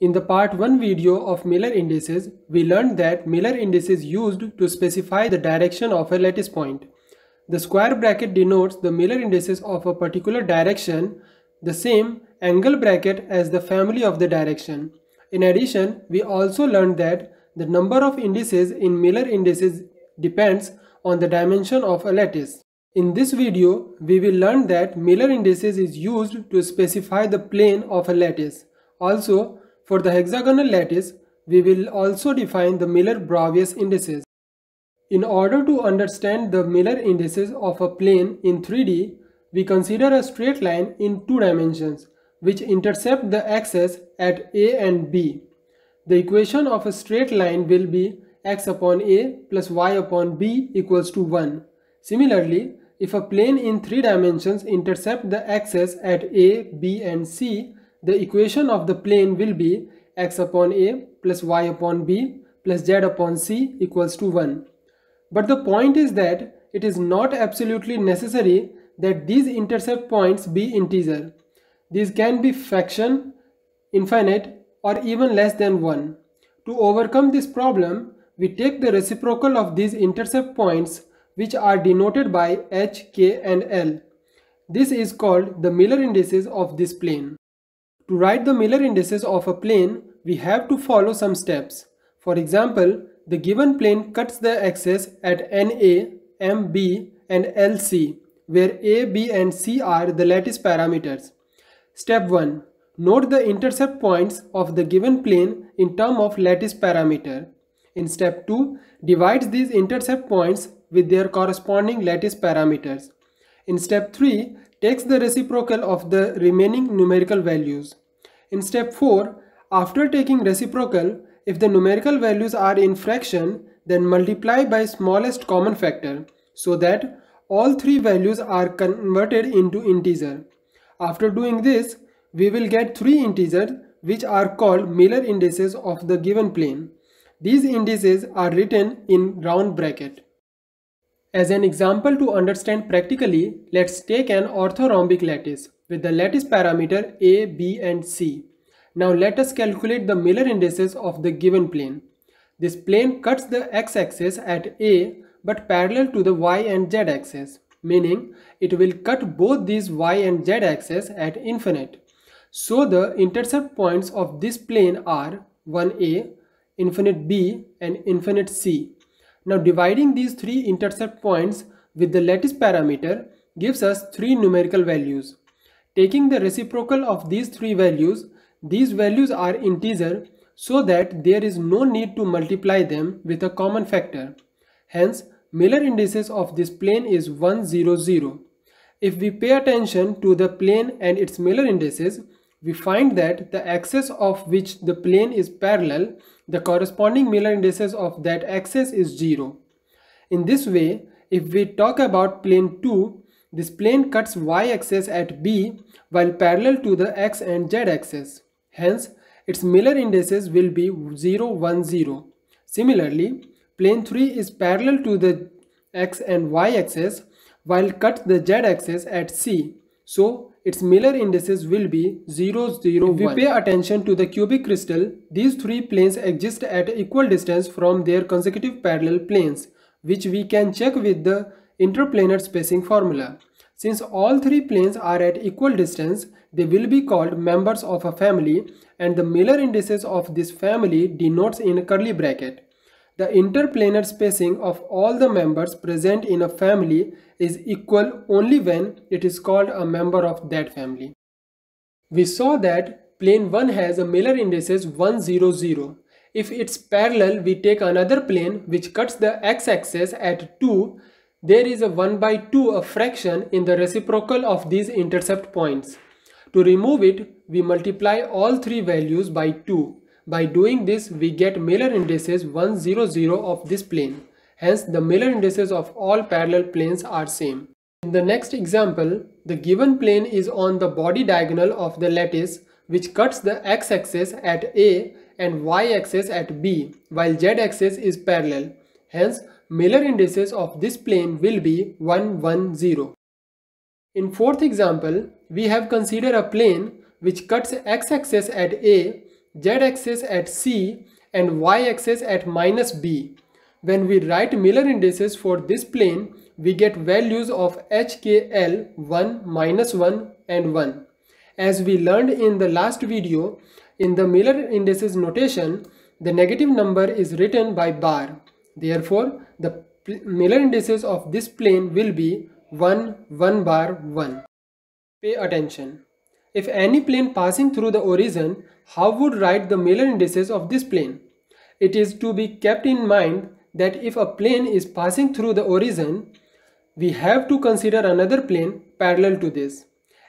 In the part 1 video of Miller indices, we learned that Miller indices used to specify the direction of a lattice point. The square bracket denotes the Miller indices of a particular direction, the same angle bracket as the family of the direction. In addition, we also learned that the number of indices in Miller indices depends on the dimension of a lattice. In this video, we will learn that Miller indices is used to specify the plane of a lattice. Also, for the hexagonal lattice, we will also define the Miller-Bravais indices. In order to understand the Miller indices of a plane in 3D, we consider a straight line in two dimensions, which intercept the axes at A and B. The equation of a straight line will be x upon A plus y upon B equals to 1. Similarly, if a plane in three dimensions intercept the axes at A, B and C, the equation of the plane will be x upon a plus y upon b plus z upon c equals to 1. But the point is that it is not absolutely necessary that these intercept points be integer. These can be fraction, infinite or even less than 1. To overcome this problem, we take the reciprocal of these intercept points which are denoted by h, k and l. This is called the Miller indices of this plane. To write the Miller indices of a plane, we have to follow some steps. For example, the given plane cuts the axes at NA, MB and LC, where A, B and C are the lattice parameters. Step 1. Note the intercept points of the given plane in term of lattice parameter. In step 2, divides these intercept points with their corresponding lattice parameters. In step 3, takes the reciprocal of the remaining numerical values. In step 4, after taking reciprocal, if the numerical values are in fraction, then multiply by smallest common factor so that all three values are converted into integer. After doing this, we will get three integers which are called Miller indices of the given plane. These indices are written in round bracket. As an example to understand practically, let's take an orthorhombic lattice with the lattice parameter a, b and c. Now let us calculate the Miller indices of the given plane. This plane cuts the x-axis at a but parallel to the y and z axis, meaning it will cut both these y and z axes at infinite. So the intercept points of this plane are 1a, infinite b and infinite c. Now dividing these three intercept points with the lattice parameter gives us three numerical values. Taking the reciprocal of these three values, these values are integer so that there is no need to multiply them with a common factor. Hence, Miller indices of this plane is 1, 0, 0. If we pay attention to the plane and its Miller indices, we find that the axis of which the plane is parallel, the corresponding Miller indices of that axis is 0. In this way, if we talk about plane 2, this plane cuts y-axis at B while parallel to the x and z axis. Hence, its Miller indices will be 0, 1, 0. Similarly, plane 3 is parallel to the x and y axis while cuts the z axis at C. So, its Miller indices will be 0, 0, If we pay attention to the cubic crystal, these three planes exist at equal distance from their consecutive parallel planes, which we can check with the interplanar spacing formula. Since all three planes are at equal distance, they will be called members of a family and the Miller indices of this family denotes in a curly bracket. The interplanar spacing of all the members present in a family is equal only when it is called a member of that family. We saw that plane 1 has a Miller indices 1, 0, 0. If it's parallel, we take another plane which cuts the x-axis at 2. There is a 1 by 2 a fraction in the reciprocal of these intercept points. To remove it, we multiply all three values by 2. By doing this, we get Miller indices 1, 0, 0 of this plane. Hence, the Miller indices of all parallel planes are same. In the next example, the given plane is on the body diagonal of the lattice which cuts the x-axis at A and y-axis at B while z-axis is parallel. Hence, Miller indices of this plane will be 1, 1, 0. In fourth example, we have considered a plane which cuts x-axis at A z-axis at c and y-axis at minus b. When we write Miller indices for this plane, we get values of HKL 1, minus 1 and 1. As we learned in the last video, in the Miller indices notation, the negative number is written by bar. Therefore, the Miller indices of this plane will be 1, 1 bar 1. Pay attention. If any plane passing through the origin, how would write the Miller indices of this plane? It is to be kept in mind that if a plane is passing through the origin, we have to consider another plane parallel to this.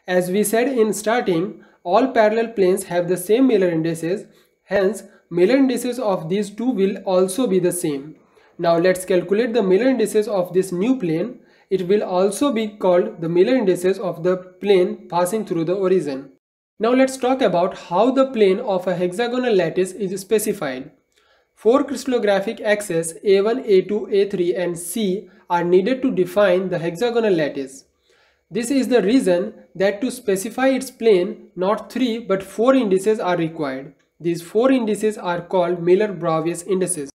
As we said in starting, all parallel planes have the same Miller indices, hence Miller indices of these two will also be the same. Now let's calculate the Miller indices of this new plane. It will also be called the Miller indices of the plane passing through the origin. Now let's talk about how the plane of a hexagonal lattice is specified. Four crystallographic axes A1, A2, A3 and C are needed to define the hexagonal lattice. This is the reason that to specify its plane, not 3 but 4 indices are required. These 4 indices are called Miller-Bravais indices.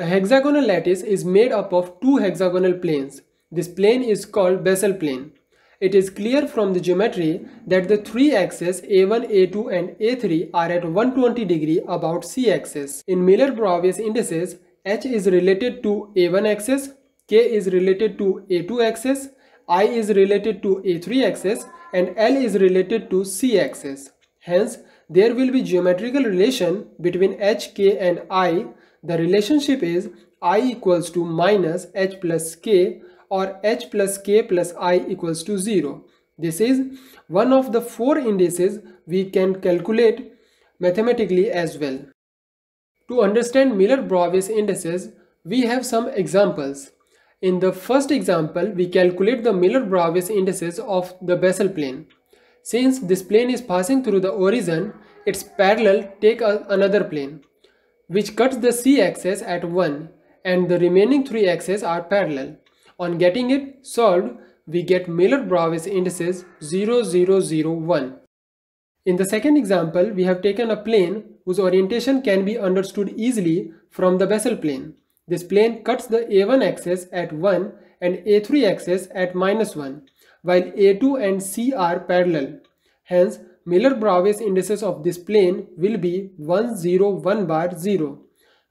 A hexagonal lattice is made up of two hexagonal planes. This plane is called basal plane. It is clear from the geometry that the three axes A1, A2 and A3 are at 120 degree about C axis. In Miller-Bravais indices, H is related to A1 axis, K is related to A2 axis, I is related to A3 axis and L is related to C axis. Hence, there will be geometrical relation between H, K and I. The relationship is I equals to minus H plus K or h plus k plus i equals to 0. This is one of the four indices we can calculate mathematically as well. To understand Miller-Bravais indices, we have some examples. In the first example, we calculate the Miller-Bravais indices of the basal plane. Since this plane is passing through the origin, its parallel take another plane, which cuts the c-axis at 1 and the remaining three axes are parallel. On getting it solved, we get Miller-Bravais indices 0, 0, 0, 1. In the second example, we have taken a plane whose orientation can be understood easily from the basal plane. This plane cuts the A1 axis at 1 and A3 axis at minus 1, while A2 and C are parallel. Hence, Miller-Bravais indices of this plane will be 1, 0, 1 bar 0.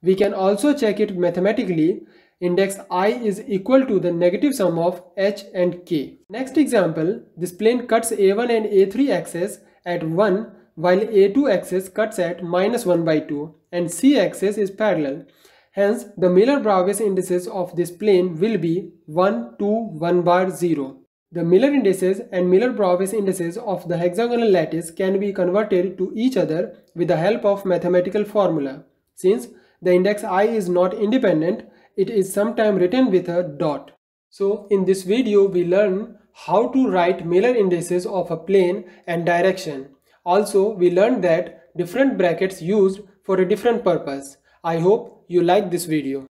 We can also check it mathematically index i is equal to the negative sum of h and k. Next example, this plane cuts a1 and a3 axis at 1 while a2 axis cuts at minus 1 by 2 and c axis is parallel. Hence, the Miller-Bravais indices of this plane will be 1, 2, 1 bar 0. The Miller indices and Miller-Bravais indices of the hexagonal lattice can be converted to each other with the help of mathematical formula. Since the index i is not independent, it is sometimes written with a dot. So in this video we learn how to write Miller indices of a plane and direction. Also we learned that different brackets used for a different purpose. I hope you like this video.